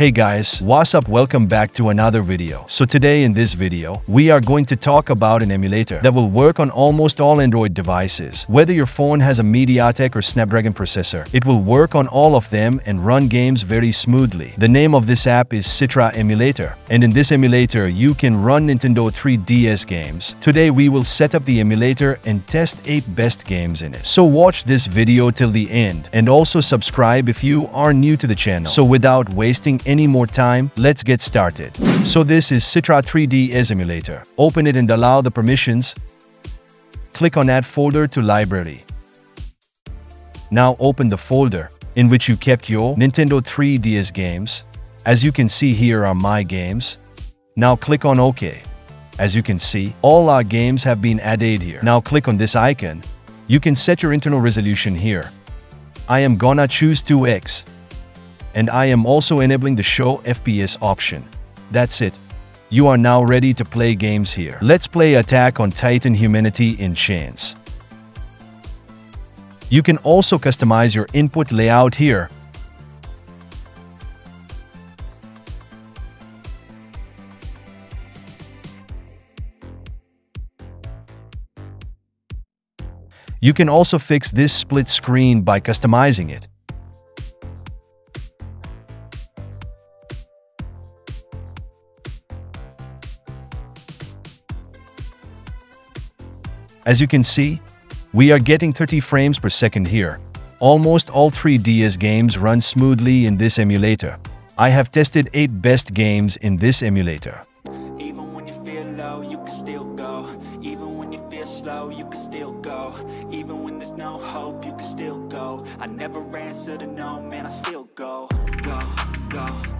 Hey guys, what's up? Welcome back to another video. So today in this video, we are going to talk about an emulator that will work on almost all Android devices. Whether your phone has a MediaTek or Snapdragon processor, it will work on all of them and run games very smoothly. The name of this app is Citra Emulator, and in this emulator, you can run Nintendo 3DS games. Today we will set up the emulator and test 8 best games in it. So watch this video till the end and also subscribe if you are new to the channel. So without wasting any more time, let's get started. So this is Citra 3DS emulator. Open it and allow the permissions. Click on Add folder to library. Now open the folder in which you kept your Nintendo 3DS games. As you can see here are my games. Now click on OK. As you can see, all our games have been added here. Now click on this icon. You can set your internal resolution here. I am gonna choose 2x and I am also enabling the Show FPS option. That's it. You are now ready to play games here. Let's play Attack on Titan Humanity in Chains. You can also customize your input layout here. You can also fix this split screen by customizing it. As you can see, we are getting 30 frames per second here. Almost all 3DS games run smoothly in this emulator. I have tested 8 best games in this emulator. I never answer to no, man, I still go, go, go.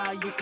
could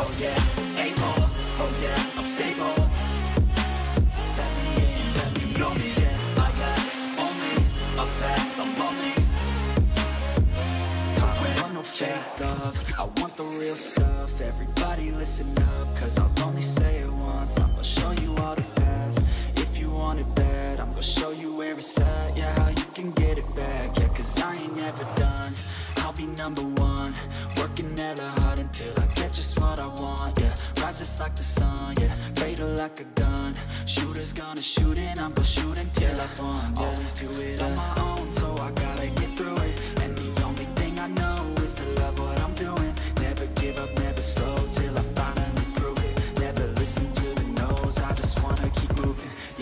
oh yeah, oh yeah, I'm stable. Let me in, let me yeah, I got only a path, I'm I want no fake love, I want the real stuff. Everybody listen up, cause I'll only say it once. I'm gonna show you all the path, if you want it bad I'm gonna show you where it's at, yeah, how you can get it back. Yeah, cause I ain't never done, I'll be number one. Working like the sun, yeah, fatal like a gun. Shooters gonna shoot and I'm gonna shoot until I fall, yeah Always do